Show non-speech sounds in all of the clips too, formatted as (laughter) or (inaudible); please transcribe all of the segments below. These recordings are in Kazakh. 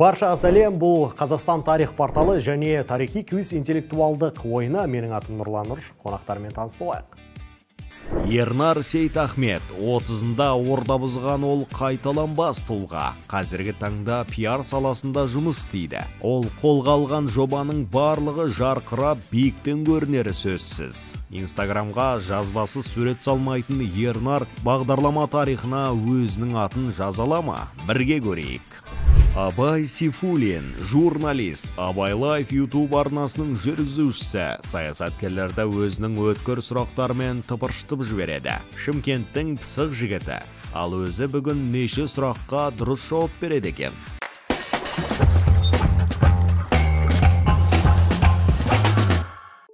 баршаға сәлем бұл қазақстан тарих порталы және тарихи квиз интеллектуалдық ойыны. Менің атым нұрлан нұрш қонақтармен таныс болайық. Ернар сейтахмет отызында орда бұзған ол қайталанбас тұлға. Қазіргі таңда пиар саласында жұмыс істейді. Ол қолға алған жобаның барлығы жарқырап биіктен көрінері сөзсіз. Инстаграмға жазбасы сурет салмайтын ернар бағдарлама тарихына өзінің атын жазала ма? Бірге көрейік. Абай сейфуллин журналист. Абай лайф ютуб арнасының жүргізушісі. Саясаткерлерді өзінің өткір сұрақтарымен тыпыршытып жібереді. Шымкенттің пысық жігіті. Ал өзі бүгін неше сұраққа дұрыс жауап береді екен?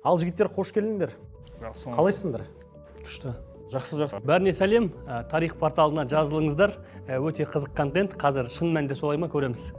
Ал жігіттер қош келдіңдер. Қалайсыңдар? Күшті. Жақсы жақсы. Бәріне сәлем. Ә, тарих порталына жазылыңыздар. Ә, өте қызық контент. Қазір шын мәнінде солай ма? Көреміз.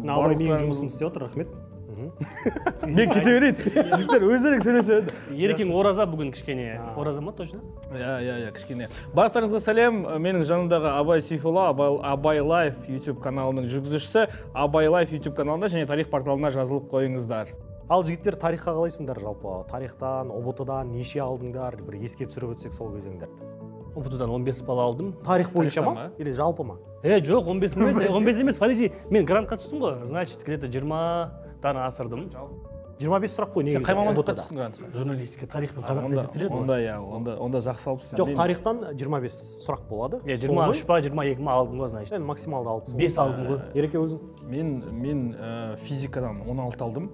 Мына абай менің жұмысымды істеп отыр рахмет. (laughs) Мен кете берейін. Жігіттер өздерің сөйлесе ерекең ораза бүгін кішкене. Ораза ма точно? Иә иә иә кішкене. Барлықтарыңызға сәлем. Менің жанымдағы абай сейфулла абай, абай лайф ютуб каналының жүргізушісі. Абай лайф ютуб каналына және тарих порталына жазылып қойыңыздар. Ал жігіттер тарихқа қалайсыңдар жалпы? Тарихтан ұбт дан неше алдыңдар? Бір еске түсіріп өтсек сол кезеңдерді. Ұбт дан 15 бала алдым. Тарих бойынша ма? Ба? или жалпы ма? Е жоқ 15 емес 15 емес. Подожди мен грантқа түстім ғой. Значит где то жиырмадан асырдым. 25 сұрақ қой негізі қай да. түстің грантқа? журналистика тарих пен қазақ есептеледі ғой. онда иә онда онда жақсы алыпсың жоқ тарихтан 25 сұрақ болады. Е Сол ғой? 23 па 22 ма алдым ғой значит. Енді максималды алыпсың 5 алдым ғой. Ереке өзің. Мен мен ә, физикадан 16 алдым.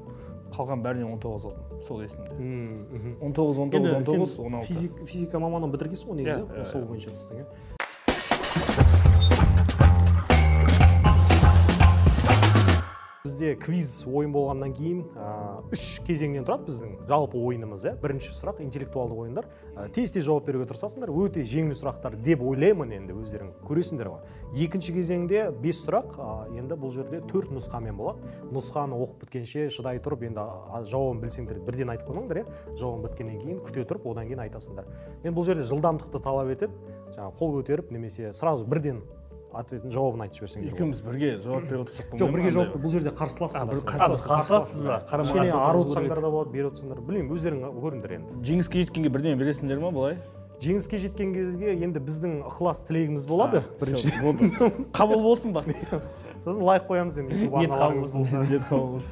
Қалған бәрінен 19 алдым сол есімде мхм. 19 19 енді сен 19 16 физик, физика мамандығын бітіргенсің ғой негізі иә, сол иә. бойынша түстің иә бізде квиз ойын болғаннан кейін а, үш кезеңнен тұрады біздің жалпы ойынымыз иә. Бірінші сұрақ интеллектуалды ойындар. А, тез тез жауап беруге тырысасыңдар. Өте жеңіл сұрақтар деп ойлаймын енді өздерің. Көресіңдер ғой. Екінші кезеңде бес сұрақ. А, енді бұл жерде төрт нұсқамен болады. Нұсқаны оқып біткенше шыдай тұрып енді жауабын білсеңдер бірден айтып қоймаңдар иә. Жауабын біткеннен кейін күте тұрып одан кейін айтасыңдар. Енді бұл жерде жылдамдықты талап етеді жаңағы қол көтеріп немесе сразу бірден ответін жауабын айтып жіберсеңдер болады. екеуміз бірге жауап беріп отырсақ жоқ бірге жауап бұл жерде қарсылассыңдар бір сендер. қарсылас- қарсылассыз ба? кішкене ары отырсаңдар да болады бері отырсаңдар. Білмеймін өздерің көріңдер енді. Жеңіске жеткенге бірдеме бересіңдер ма былай? Жеңіске жеткен кезге енді біздің ықылас тілегіміз болады. Бірінші. Всё, болды. (laughs) қабыл болсын бастысы. Сосын лайк қоямыз енді ютуб Ниет арналарыңыз болса.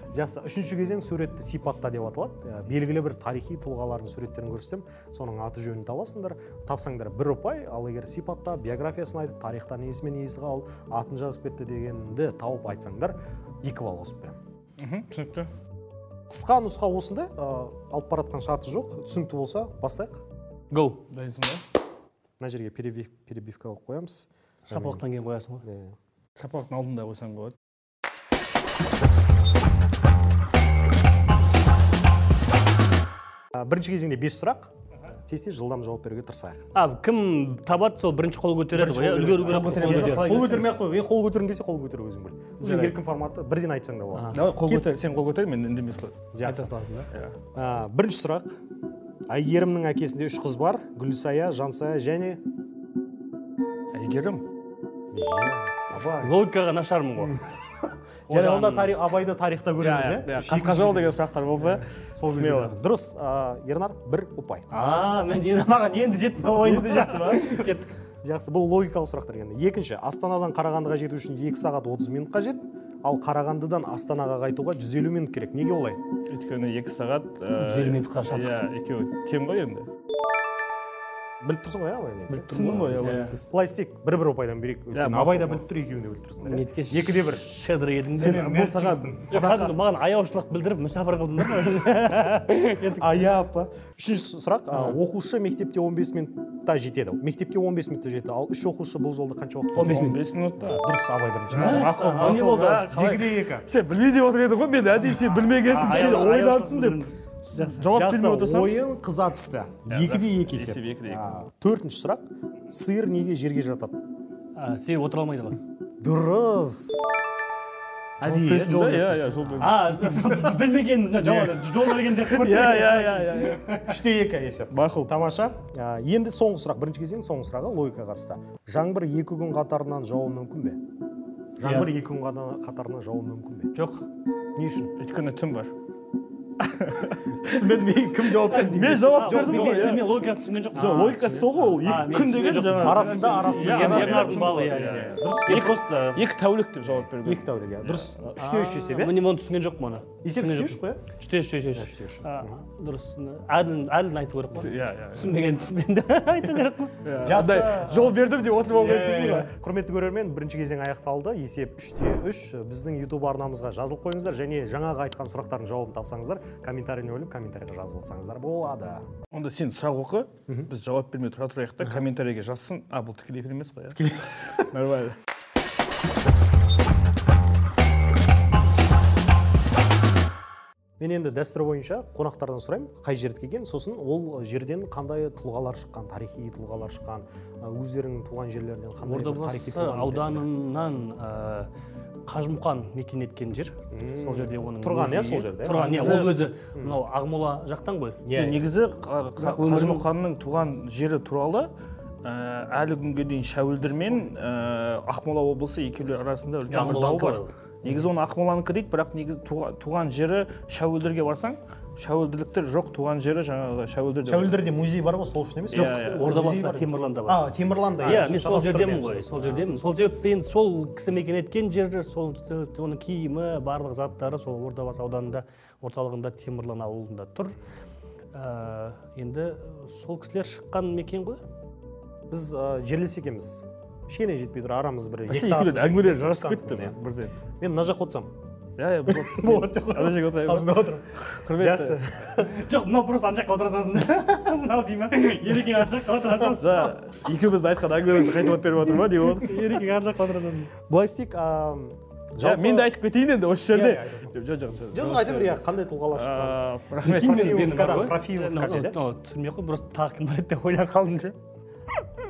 (laughs) жақсы. Үшінші кезең суретті сипатта деп аталады. Ә, белгілі бір тарихи тұлғалардың суреттерін көрсетемін. Соның аты жөнін табасыңдар. Тапсаңдар бір ұпай ал егер сипатта биографиясын айтып тарихтан несімен есі қалып атын жазып кетті дегенді тауып айтсаңдар екі балл қосып беремін. Мхм түсінікті. Қысқа нұсқа осындай. Ә, алып бара жатқан шарты жоқ. Түсінікті болса бастайық. Go. Дайынсың ба? Мына жерге перебив- перебивка қойып қоямыз. Шапалақтан кейін қоясың ғой. Иә. Шапалақтың алдында қойсаң болады. Бірінші кезеңде бес сұрақ. Тез тез жылдам жауап беруге тырысайық. А кім табады сол бірінші қол көтереді ғой иә? үлгеру керек қол көтермей ақ қой. Е қол көтердің десе қол көтер өзің біл. Бұл жерде еркін форматы бірден айтсаң да болады. Давай қол көтер сен қол көтер мен үндемей қой. Айта жақсы саласың да? Иә. Бірінші сұрақ. Әйгерімнің әкесінде үш қыз бар. Гүлсая жансая және? Әйгерім. Абай. Логикаға нашармын ғой. (laughs) Және онда тарих абайды тарихта көреміз иә Үш- қасқа жол деген сұрақтар болса сол кезде дұрыс. Ернар бір ұпай. А мен енді маған енді жетті ойынды (laughs) жетті ма? Кеттік жақсы бұл логикалық сұрақтар енді. Екінші астанадан қарағандыға жету үшін екі сағат отыз минут қажет. Ал қарағандыдан астанаға қайтуға 150 минут керек. Неге олай? Өйткені екі сағат ә, 150 минутқа шақ. иә екеуі тең ғой енді. Біліп тұрсың ғой иә абай негізі түсіндің ғой Иә. былай істейік бір бір ұпайдан берейік мақұл, абай да біліп тұр екеуің де біліп тұрсыңдар нетке иә? екіде бір. щедро едіңдер Сен бұл кәдімгі маған аяушылық білдіріп мүсәпір қылдыңдар (laughs) аяпа үшінші сұрақ оқушы мектепте 15 минутта жетеді. Мектепке 15 минутта жетеді. Ал үш оқушы бұл жолда қанша уақыт 15 он бес минутта. Дұрыс абай бірінші. Не болды? да, қалай? екіде екі. Сен білмей деп отыр едің ғой мен әдейі сен білмегенсің кішкене ойлансың деп. Жауап бермей жақсы отырсаң ойын қыза түсті. Екіде екі есеп Есеп екіде екі. А, төртінші сұрақ. Сиыр неге жерге жатады? Себеп отыра алмайды ғой. Дұрыс. Әдейі иә иә а (laughs) білмеген жауап жол берген сияқты иә иә иә иә иә. (laughs) Үште екі есеп. Мақұл тамаша. А, енді соңғы сұрақ. Бірінші кезең соңғы сұрағы логикаға қатысты жаңбыр екі күн қатарынан жауы мүмкін бе? Жаңбыр екі күн қатарынан жауы мүмкін бе? Жоқ. Не үшін? Өйткені түн бар. Түсінбедім мен кім жауап берді мен жауап бердім мен- ғой. мен мен логикасын түсінген жоқпын. Жоқ логикасы сол ғой ол екі күн деген жаңағы арасында арасында иә иә иә, дұрыс Екі просто екі тәулік деп жауап берген екі тәулік иә. Дұрыс. Үште үш есеп иә мен оны түсінген жоқпын оны. Есеп үште үш қой иә үште үш үште үш үш. А, дұрыс әділ әділін айту керек қой иә иә түсінбеген түсінбегенді айту керек қой жақсы жол бердім деп отырып алу керекпісің ғой құрметті көрермен бірінші кезең аяқталды. Есеп үште үш. Біздің ютуб арнамызға жазылып қойыңыздар және жаңағы айтқан сұрақтардың жауабын тапсаңыздар комментарийіне бөліп комментарийға жазып отырсаңыздар болады. Онда сен сұрақ оқы біз жауап бермей тұра тұрайық та комментарийге жазсын. А бұл тікелей эфир емес қой иә? Нормально. Мен енді дәстүр бойынша қонақтардан сұраймын. Қай жерді келген? Сосын ол жерден қандай тұлғалар шыққан тарихи тұлғалар шыққан өздерінің туған жерлерінен қандай ордабасы ауданынан ә, қажымұқан мекен еткен жер. Сол жерде оның Тұрған иә, сол жерде? тұрған иә Негізі- ол өзі. мынау ақмола жақтан ғой. Иә, негізі Бірақ өмірінің- қажымұқанның туған жері туралы ә, әлі күнге дейін шәуілдір мен ә, ақмола облысы екеулер арасында үлкен дау бар. Негізі оны ақмоланікі дейді бірақ негізі туға- туған жері шәуілдірге барсаң шәуілдірліктер жоқ туған жері жаңағы шәуілдірде шәуілдірде музей бар ғой сол үшін емес? Жоқ, пе? иә, ордабасыда бар. темірланда бар. А темірланда иә мен сол жердемін иә, ғой сол- жердемін. Сол себептен сол кісі мекен еткен жер сол оның киімі барлық заттары сол ордабасы ауданында орталығында темірлан ауылында тұр. Ә, енді сол кісілер шыққан мекен ғой. Біз жерлес екенбіз. Кішкене жетпей тұр арамыз бір екі сағат әңгімелер жарасып кетті бірден. мен мына жаққа отырсам. Иә иә болады ана жерге отырайық қалжыңдап отырмын. Құрметті. жақсы. (laughs) Жоқ мынау просто ана жаққа отыра салсын (laughs) мынау дей ма ерекең ар жаққа отыра салсын жаңа екеуміздің айтқан әңгімемізді қайталап беріп отыр ма деп отыр ерекең ар жаққа отыра салсын былай істейік жалпы мен де айтып кетейін енді осы жерде. Жоқ жоқ жоқ. Жоқ айта бер иә қандай тұлғалар шыққан? Рахмет. Профиловкадан. Профиловка деді. түсірмей ақ қой просто тағы кім бар еді деп ойланып қалдым ше.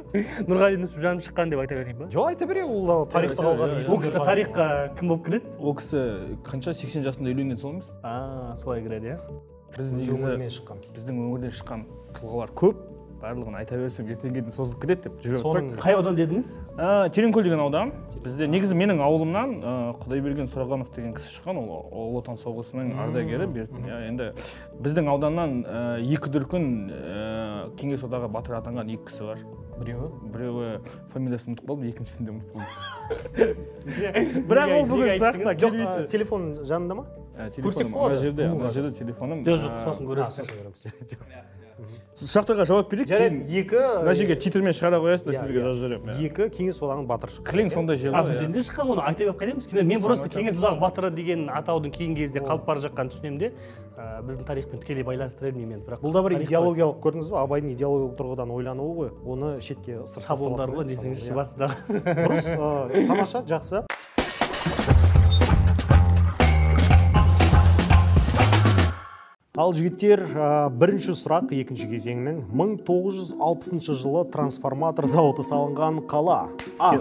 (laughs) нұрғали нүсіпжанов шыққан деп айта берейін ба? Жоқ айта бере ол тарихта қалған ол кісі тарихқа кім болып кіреді? Ол кісі қанша сексен жасында үйленген сол емес? А солай кіреді иә? Біз Өз негізі өңірінен шыққан. біздің өңірден шыққан тұлғалар көп. Барлығын айта берсем ертеңге дейін созылып кетеді деп жүріп отырсақ. соның қай аудан дедіңіз А, тереңкөл деген аудан бізде негізі менің ауылымнан ә, құдайберген сұрағанов деген кісі шыққан. Ол ұлы отан соғысының ардагері бертін иә енді біздің ауданнан ә, екі дүркін ә, кеңес одағы батыры атанған екі кісі бар. Біреуі? біреуі фамилиясын ұмытып қалдым екіншісін де ұмытып қалдым. Бірақ ол бүгін неге сұраққа жоқ телефон жанында ма? Телефоным болады? ана жерде телефоным жоқ жоқ сосын көреміз. Жақсы. сұрақтарға жауап берейік жарайды екі мына жерге титрмен шығара қоясыздар Иә, сіздерге иә. жазып жіберемін иә. екі кеңес одағының батыры шыққан. Кілең сондай жер а ғой, бұл жерде шыққан оны айта беріп қайтеміз мен, мен просто кеңес одағының батыры деген атаудың кейінгі кезде қалып бара жатқанын түсінемін де. Ә, біздің тарихпен тікелей байланыстыра бермеймін енді бірақ бұл да бір идеологиялық көрдіңіз ба абайдың идеологиялық тұрғыдан ойлануы ғой. Оны шетке шаблондар ғой десеңізші иә. басында. Дұрыс ә, тамаша жақсы. Ал жігіттер ә, бірінші сұрақ екінші кезеңнің 1960 жылы трансформатор зауыты салынған қала. А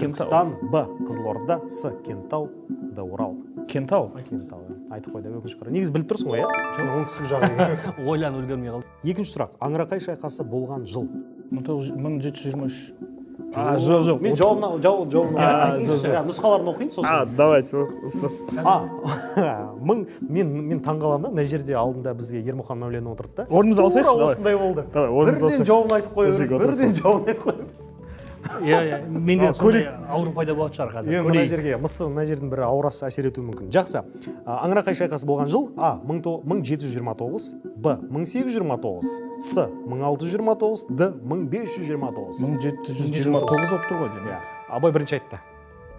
түркістан б қызылорда с кентау д орал. Кентау? Кентау айтып қойды өкінішке қарай негізі біліп тұрсың ғой иә? Оңтүстік жағы. (laughs) Ойланып үлгермей қалдым. Екінші сұрақ. Аңырақай шайқасы болған жыл. мың жеті жүз жиырма үш. Жоқ жоқ мен Иә, айтыңызшы. Иә, нұсқаларын оқиын сосын. Давайте а (laughs) мың мен мен таңқаламын да мына жерде алдында бізге ермұхан мәуленов отырды да. Орнымызды алсайықшы, осындай болды. Давай, орнымызды бірден жауабын айтып қоя бірден жауабын айтып қоя. Иә иә. Менде сондай ауру пайда болатын шығар қазір. Енді мына жерге мысы мына жердің бір аурасы әсер етуі мүмкін. Жақсы. Аңырақай шайқасы болған жыл а мың то- мың жеті жүз жиырма тоғыз б мың сегіз жүз жиырма тоғыз с мың алты жүз жиырма тоғыз д мың бес жүз жиырма тоғыз. Мың жеті жүз жиырма тоғыз болып тұр ғой деймін. Иә абай бірінші айтты.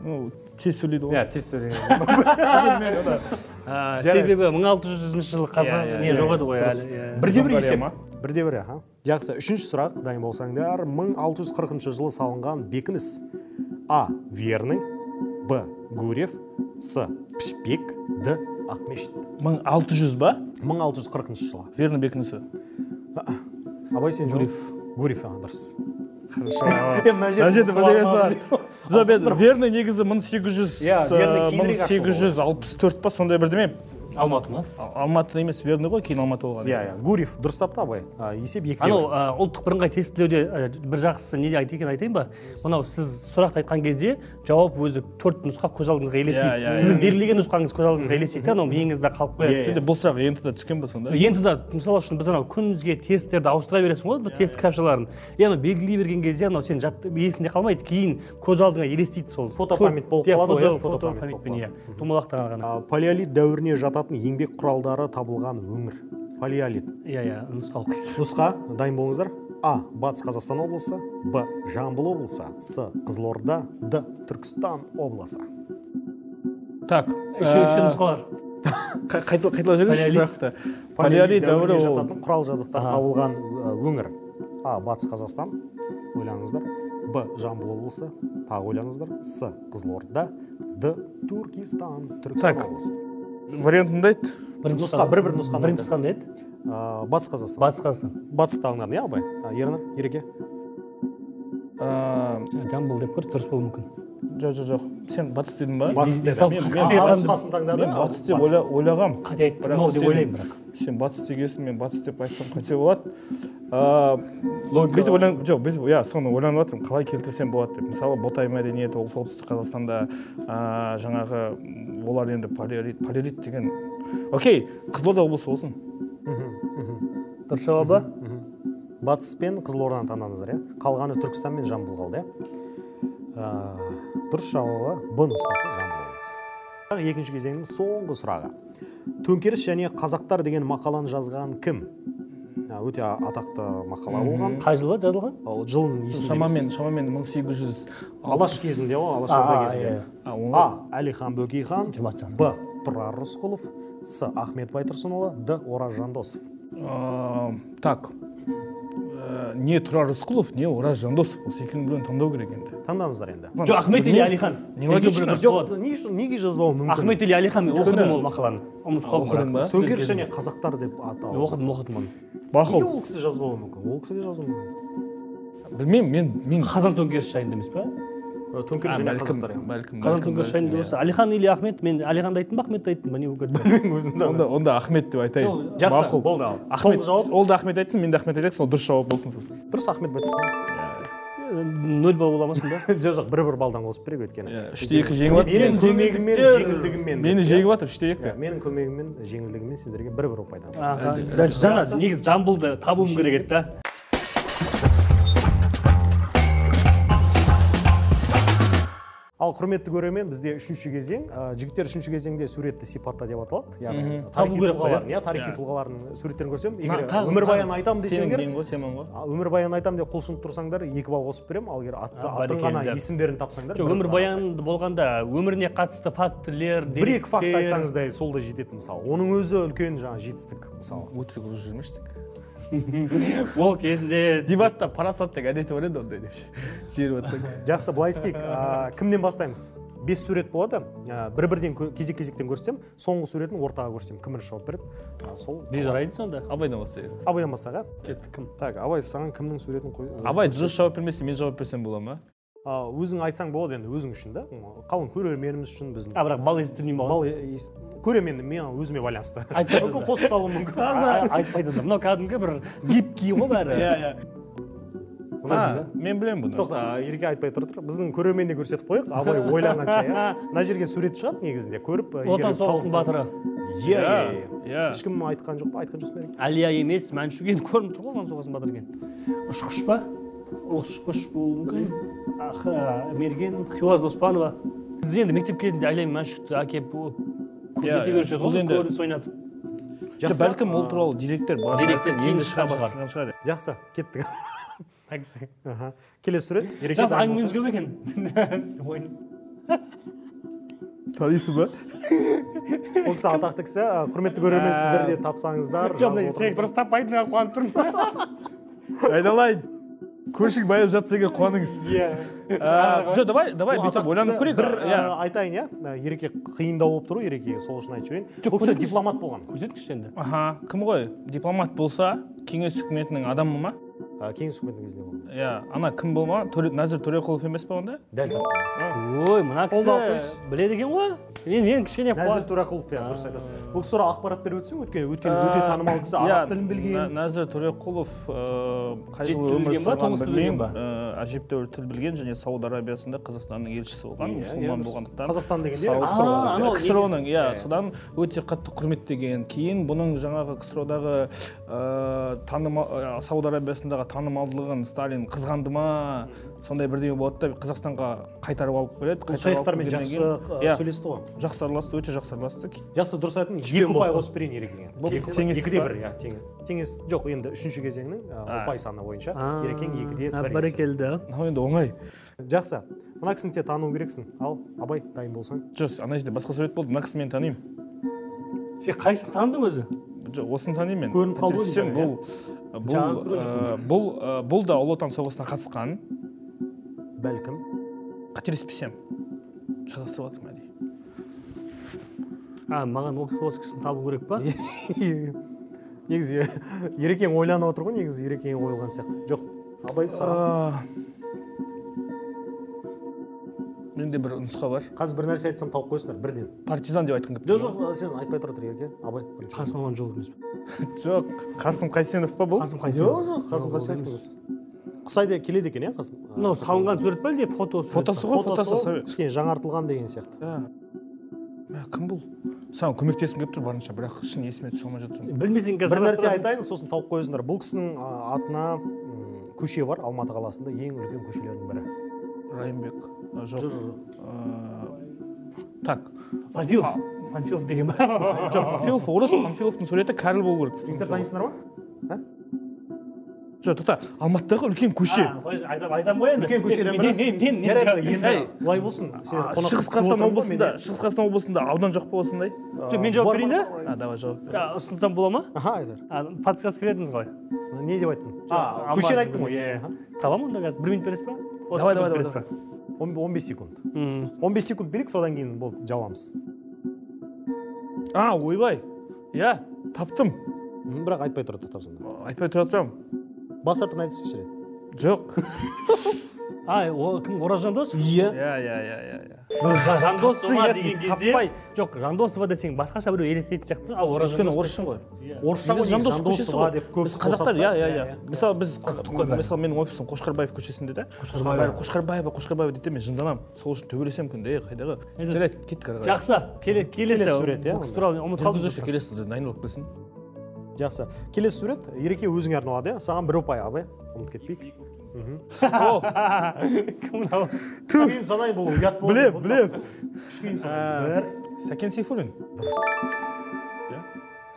Ну тез сөйлейді ғой. Иә тез сөйлеген (laughs) (laughs) Себебі мың алты жүзінші жылы қазақ Иә, иә, не иә. жоқ еді ғой әлі бірде бір есеп ма? бірде бір аха. Жақсы үшінші сұрақ дайын болсаңдар. Мың алты жүз қырқыншы жылы салынған бекініс. А верный б гурьев с пішпек д ақмешіт мың алты жүз ба? Мың алты жүз қырқыншы жылы. Верный бекінісі. Абай сен Гурьев. гурьев а, дұрыс. Хорошо. (laughs) Мына жерде жоқ верный негізі мың сегіз жүз Иә, верный мың сегіз жүз алпыс төрт па сондай бірдеме алматы ма? Ал- алматыда емес верный ғой кейін алматы болған иә иә. Гурьев дұрыстапты абай А, есеп екіде анау ә, ұлттық бірыңғай тестілеуде ә, бір жақсысы не айт екен айтайын ба? Мынау сіз сұрақты айтқан кезде жауап өзі төрт нұсқа көз алдыңызға елестейді. Иә, иә, сіздің белгілеген нұсқаңыз көз алдыңызға елестейді да анау миыңызда қалып қояды. Сенде бұл сұрақ ент-да түскен ба сонда? Енді да мысалы үшін біз анау күнімізге тесттерді ауыстыра бересің ғой тест кітапшаларын. И анау белгілей берген кезде анау сен жат есіңде қалмайды кейін көз алдыңа елестейді сол. Фотопамять болып Иә, қалады ғой, иә, фото- фотопамять фотопаметьпен болып иә. домалақтаған палеолит дәуіріне еңбек құралдары табылған өңір палеолит. Иә иә нұсқа оқисыз нұсқа дайын болыңыздар. А. Батыс қазақстан облысы. Б. Жамбыл облысы. С. Қызылорда. Д. Түркістан облысы. Так еще еще нұсқалар. Қа- қайта қайталап жіберіңізші Палеолит. сұрақты палеолит дәуірі ол. жататын құрал жабдықтар табылған ә, өңір. А. Батыс қазақстан. Ойлаңыздар. Б. Жамбыл облысы. Тағы ойлаңыздар. С. Қызылорда. Д. Түркістан түркістан Так. Облысы вариантында айт бірінші Нұсқа, бір-бір нұсқаны бірінші айтады. нұсқаны еді А, батыс қазақстан. Батыс қазақстан. Батысты алынған иә абай? А, ернар ереке? Жамбыл деп көр дұрыс болуы мүмкін. жоқ жоқ жоқ. Сен батыс дедің ба? Батыс деді. сал- мен қате а, айтқанды- нұсқасын таңдады мен а, батыс. деп батыс. ойла- ойлағам. Қате айттым деп ойлаймын бірақ. Сен батыс дегенсің мен батыс деп айтсам қате болады. Ыыы бүйтіп ойлан жоқ бүйтіп иә соны ойланып жатырмын қалай келтірсем болады деп. Мысалы ботай мәдениеті ол солтүстік қазақстанда жаңағы олар енді палеолит палеолит деген. Окей қызылорда облысы болсын. Дұрыс жауабы батыс пен қызылорданы таңдадыңыздар иә? Қалғаны түркістан мен жамбыл қалды иә? А, дұрыс жауабы б нұсқасы жамбыл. Екінші кезеңнің соңғы сұрағы. Төңкеріс және қазақтар деген мақаланы жазған кім? Өте атақты мақала болған. Қай жылы жазылған? Ол жылын есімде шамамен шамамен мың сегіз жүз алаш кезінде ғой алаш А, орда кезінде. иә. а әлихан бөкейхан жиырма жас б тұрар рысқұлов с ахмет байтұрсынұлы д ораз жандосов. Ыыы так. Не тұрар рысқұлов не ораз жандосов осы екеуінің біреуін таңдау керек енді. Таңдаңыздар енді. Жоқ ахмет или әлихан нелогично. Жоқ неге жазбауы мүмкін? Ахмет или әлихан мен оқыдым ол мақаланы. Ұмытып қалдым. оқыдың ба? төңкеріс және қазақтар деп атау. Оқыдым оқыдым оны. Неге бақыл ол кісі жазбауы мүмкін? Ол кісі де жазуы мүмкін. Білмеймін мен мен қазан төңкерісі жайында емес па төңкеріс және бәлкім қазақтар бәлкім қазан бәлкім, төңкерісі жайында осы әлихан или ахмет мен әлиханды айттым ба ахметті айттым ба не болып кетті онда онда ахмет деп айтайын жақсы Мақұл. болды ал ахмет жауап ол да ахмет айтсын мен де ахмет айтайық сол дұрыс жауап болсын сосын дұрыс ахмет байтұрсынов нөл балл бола ма сонда жоқ жоқ бір бір балдан қосып берейік өйткені үште екі жеңіп жатыр менің көмегіммен жеңілдігіммен мені жеңіп жатыр үште екі менің көмегіммен жеңілдігіммен сіздерге бір бір ұпайдан жаңа негізі жамбылды табуым керек еді да ал құрметті көрермен бізде үшінші кезең ә, жігіттер үшінші кезеңде суретті сипатта деп аталады. Яғни Табу тарихи қой, тұлғалардың иә. тарихи тұлғалардың суреттерін көрсем. Егер өмірбаян айтамын десеңдер өмірбаян айтамын деп құлшынып тұрсаңдар екі балл қосып беремін. Ал егер атты А, атын ғана есімдерін тапсаңдар жоқ өмірбаян болғанда өміріне қатысты фактілер бір екі факт айтсаңыз да сол да жетеді мысалы. Оның өзі үлкен жаңағы жетістік мысалы. Өтірік ұрып ол кезінде дебатта парасат деген әдеті бар еді ондай деп жіберіп жатсаң жақсы былай істейік. (laughs) А, кімнен бастаймыз? Бес сурет болады. Бір бірден кезек кезектен көрсетсем соңғы суретін ортаға көрсетемін. Кім бірінші жауап береді? Сол жарайды сонда? Абайдан бастайық абайдан бастайық иә кеттік кім? Так абай саған кімнің суретін қой абай дұрыс жауап бермесе мен жауап берсем бола ма? А, өзің айтсаң болады енді өзің үшін да. Қалың көрерменіміз үшін біздің. А бірақ балл есептелмей ма бал көрермен мен өзіме байланысты. Айтпайды мүмкін қосып салуы мүмкін. Айтпайды да мынау кәдімгі бір гибкий ғой бәрі. Иә иә. Мен білемін бұны. Тоқта ереке айтпай тұр тұр. Біздің көрерменге көрсетіп қояйық абай ойланғанша иә. (laughs) Мына жерге сурет шығады негізінде. Көріп отан соғысының батыры. Иә иә иә иә. ешкім айтқан жоқ па? Айтқан жоқсың ба ереке әлия емес мәншүк енді көрініп тұр ғой отан соғысының батыры екен. Ұшқыш па? Ұшқыш болуы мүмкін. Мерген хиуаз доспанова. Біз енді мектеп кезінде әлия мен мәншүкті әкеліп Иә, көрсете беруші еді Бұл ғой енді- көрініс ойнатып Жоқ, бәлкім ол туралы деректер бар Деректер енді шыққан шығар. бастырған шығар жақсы кеттік Аха. келесі сурет жалпы әңгімеміз көп екен танисың ба ол кісі атақты кісі құрметті көрермен сіздер де тапсаңыздар жазып отырыңыздар. дұрыс таппайтын қуанып тұрмын айналайын көршің байып жатса егер қуаныңыз. Иә. Жоқ давай давай бүйтіп ойланып көрейік. бір иә. айтайын иә. Ереке қиындау болып тұр ғой ерекеге сол үшін айтып жіберейін. Ол кісі дипломат болған. көрсеткіші енді. Аха кім ғой? Дипломат болса кеңес үкіметінің адамы ма? Ә, кеңес үкіметінің кезінде болған иә ана кім болма Төре- нәзір төреқұлов емес па онда? Дәл тап ой мына кісі біледі екен ғой. Мен мен кішкене нәзір төрәқұлов иә дұрыс айтасың. Бұл кісі туралы ақпарат беріп өтсең өйткені өйткені өте танымал кісі Иә, араб тілін білген. Нә- нәзір төреқұлов ыыы, қай жылы тіл өмір білген ба, сүргенін тоғыз тіл білген білмеймін. ба? Ыыы, әжептәуір тіл білген және сауд арабиясында қазақстанның елшісі болған Иә, мұсылман иә, болғандықтан. Қазақстан дегенде ксро ның иә содан өте қатты құрметтеген. Кейін бұның жаңағы ксро дағы ыыы, танымал ә, сауд арабиясындағы танымалдылығын сталин қызғанды ма? Сондай бірдеңе болады да қазақстанға қайтарып алып келеді келгеннен жақсы иә, сөйлесті ғой. Жақсы араласты өте жақсы араласты жақсы дұрыс айттың. Екі ұпай қосып берейін ерекеңе Екі- екіде па? бір иә тең теңес жоқ енді үшінші кезеңнің ұпай саны бойынша. Ерекең екіде бір бәрекелді мынау енді оңай. Жақсы. Мына кісіні те тану керексің. Ал абай дайын болсаң. Жоқ ана жерде басқа сурет болды. Мына кісіні мен танимын. Сен қайсысын таныдың өзі? Жоқ осыны танимын мен. Көрініп қалды ғой бұл бұл ә, бұл ә, бұл да ұлы отан соғысына қатысқан. Бәлкім. Қателеспесем. Шатастырып жатырмын әлі. А маған ол осы кісіні табу керек па? (laughs) Негізі ерекең ойланып отыр ғой негізі ерекең қойылған сияқты. Жоқ абай саған. Менде бір нұсқа бар. Қазір бір нәрсе айтсам тауып қоясыңдар бірден. Партизан деп айтқым келіп жоқ тұр жоқ сен айтпай тұра тұр ереке абай қасым аман жол емес пе? (laughs) Жоқ. Қасым қайсенов па бұл? Қасым жоқ қайсенов. Жоқ қасым қайсеновтың емес. құсайда келеді екен иә қасым мынау салынған сурет па әлде фото сурет па? фотосы ғой фотосы фотосы кішкене жаңартылған деген сияқты. Иә. Мә, кім бұл? Саған көмектескім келіп тұр барынша бірақ шын есіме түсе алмай жатыр білмесең қазір бір нәрсе айтайын сосын тауып қоясыңдар бұл кісінің атына көше бар алматы қаласында ең үлкен көшелердің бірі. Райымбек. Жоқ так. Панфилов панфилов деген ба жоқ панфилов орыс панфиловтың суреті кәріл болу керек жігіттер танисыңдар ма жоқ тоқта алматыдағы үлкен көше. Айтамын ғой енді үлкен көшелердің мен жарайды енді былай болсын. Шығыс қазақстан облысында шығыс қазақстан облысында аудан жоқ па осындай жоқ, мен жауап берейін да давай жауап бер ұсынсам бола ма? Аха айтар а, подсказка бердіңіз ғой. Не деп айттың а Алматы көшені айттың ғой иә. иә. Табамын онда қазір? Бір минут бересіз ба Давай, давай, давай, Он- 15 секунд. М, 15 секунд берейік содан кейін болды жауамыз а ойбай. Иә таптым. Бірақ айтпай тұра тұр тапсаңдар айтпай тұра тұрамын бас әрпін айтсайшы жоқ. (laughs) А ол кім ораз жандосов иә. Иә иә иә иә иә. Жандосова деген кезде таппай. жоқ жандосова десең басқаша біреу елестейтін сияқты ал өйткені орысша ғой. Орысша ғой жандосов көшесі жандосова ғой. деп көп біз қазақтар иә иә иә. Мысалы біз мысалы менің офисім қошқарбаев көшесінде да Қошқарбаев. қошқарбаева қошқарбаева дейді мен жынданамын сол үшін төбелесемін күнде ей қайдағы жарайды кеттік ары қарай жақсы. Келе келесі сурет, иә, кісі туралы ұмытып жүргізуші қалдым келесі сөзден айналып келсін. Жақсы. Келесі сурет ереке өзіңе арналады иә? Саған бір ұпай абай. Ұмытып кетпейік. О! Кім мынау үш кейін санай бұл ұят болды Білем, білем. санай Ә, бір сәкен сейфуллин иә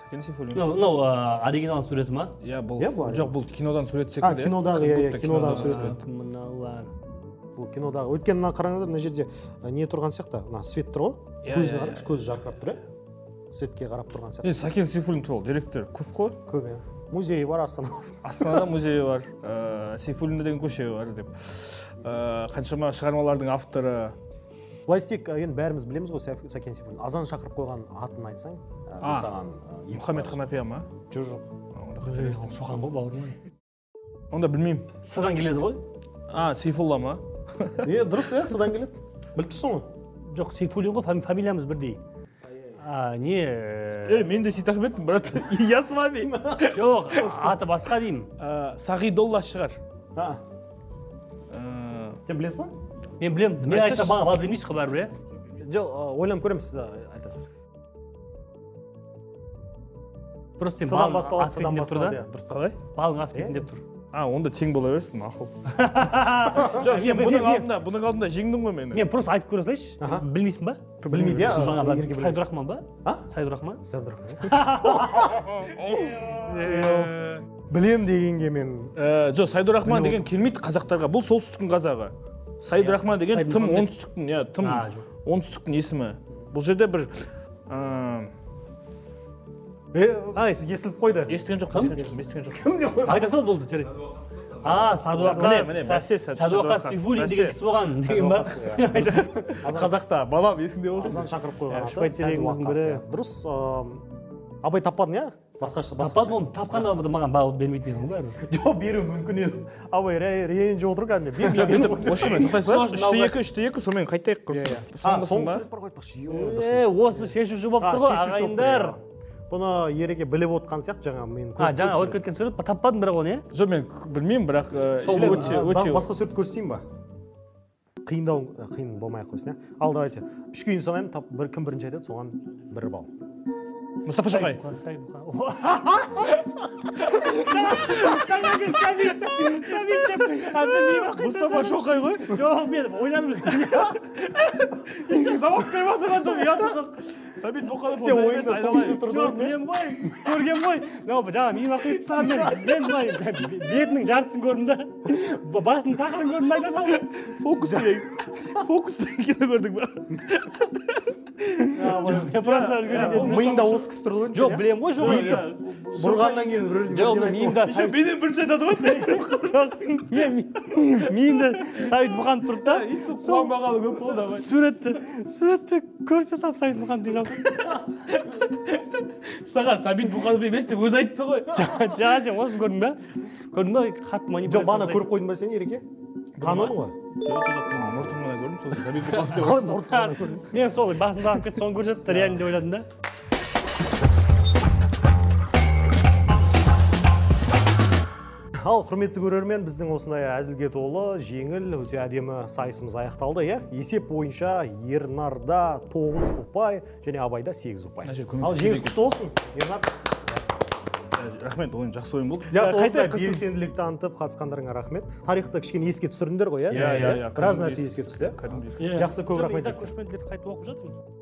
сәкен сейфуллин мынау оригинал суреті ма? Иә бұл Иә, жоқ бұл кинодан сурет а секілді кинодағы иә иә кинодағы кинодан сурет. кім мынаулар бұл кинодағы өйткені мына қараңыздар мына жерде не тұрған сияқты. Мына свет тұр ғой көзіне қараңызшы көзі жарқырап тұр иә светке қарап тұрған сияқты. Енді сәкен сейфуллин туралы деректер көп қой? Көп иә. Музей бар астана қаласында астанада музейі бар ыыы сейфуллин деген көше бар деп қаншама шығармалардың авторы былай істейік ә, енді бәріміз білеміз ғой Сәк- сәкен сейфуллин азан шақырып қойған атын айтсаң ә, саған ә, мұхаммед ұпай ханапия ма жоқ жоқ шоқан ғой бауырым онда білмеймін сырдан келеді ғой а сейфулла ма е дұрыс иә содан келеді біліп тұрсың ғой жоқ сейфуллин ғой фами- фамилиямыз бірдей а не ей мен де сейтахметпін брат я с вами жоқ аты басқа деймін Ә, сағидолла шығар а сен білесің ба мен білемін мен айтсам маған бала бермейсіз ғой бәрібір иә жоқ ойланып көреміз ә, айтады просто балың басталады ас сыдан кетейін деп тұр да иә дұрыс қалай балың ас кетейін деп тұр а онда тең бола берсін мақұл жоқ сен мен- бұның алдында бұның алдында жеңдің ғой мені мен просто айтып көре салайыншы білмейсің ба білмейді иә жаңа сайдурахман ба а сайдурахман білем дегенге мен жоқ сайдурахман деген келмейді қазақтарға бұл солтүстіктің қазағы сайдурахман деген тым оңтүстіктің иә тым оңтүстіктің есімі бұл жерде бір. Естіліп қойды естіген жоқпын естіген жоқпын естіген жоқпын кім деп қойды айта сал болды жарайды а садуақас міне, садуақас сейфуллин деген кісі болған деген ба қазақта балам есіңде болсын азан шақырып қойған Сәдуақас, бірі. дұрыс абай таппадың иә басқаша таппадым оны тапқанда маған баға бермейтін едің ғой бәрібір жоқ беру мүмкін еді абай ре- ренжіп отыр кәдімгі жоқ бермеймін бүйтіп осымен тоқтай салайық Сосын үште екі үште екі сонымен қайтайық соңғы сурет бар ғой айтпақшы осы шешуші болып тұр ғой ағайындар. Бұны ереке біліп отқан сияқты жаңа мен а жаңа өтіп кеткен сурет па? Таппадым бірақ оны иә? Жоқ мен білмеймін бірақ э, Сол өте өте. ба- басқа сурет көрсетейін ба? Қиындау қиын болмай ақ қойсын иә? Ал давайте үшке дейін санаймын тап бір кім бірінші айтады соған бір балл. Мұстафа шоқай мұстафа шоқай ғой жоқ мен ойладым (laughs) жауап беріп отырған ұят сәбит мұқанов сен ойыңда сонысы тұрды жоқ ғой көргенмін ғой мынау жаңа миыма құйып тастаған мен мен былай бетінің жартысын көрдім да басының тақырын көрдім айта салдым фокус фокус кино көрдік па мен просто миыңда осы кісі тұрды ғой жоқ білемін ғой жоқ бұрғаннан кейін бір жоқ миымда менен бірінші айтады ғой (laughs) миымда сәбит мұқанов тұрды да. Қуанбағаны көп болды абай суретті суретті көрсе салып сәбит мұқанов дей салдым (laughs) саған сәбит мұқанов емес деп өзі айтты ғой. Жаңа сен осыны көрдің ба көрдің ба қатты манипуляция жоқ бағана көріп қойдың ба сен ереке? Таныдың ғой сосын (laughs) қалай мен сол басында алып кетті соны көрсетті реально деп ойладым да. Ал құрметті көрермен біздің осындай әзілге толы жеңіл өте әдемі сайысымыз аяқталды иә? Есеп бойынша ернарда тоғыз ұпай және абайда сегіз ұпай. Ал жеңіс құтты болсын ернар. Рахмет ойын жақсы ойын болды. Жақсы қайта осындай белсенділік танытып қатысқандарыңа рахмет. Тарихты кішкене еске түсірдіңдер ғой иә? Иә, иә, иә, біраз нәрсе еске түсті. иә? кәдімгідей. Жақсы, көп рахмет көшпенділерді қайтып оқып жатырмын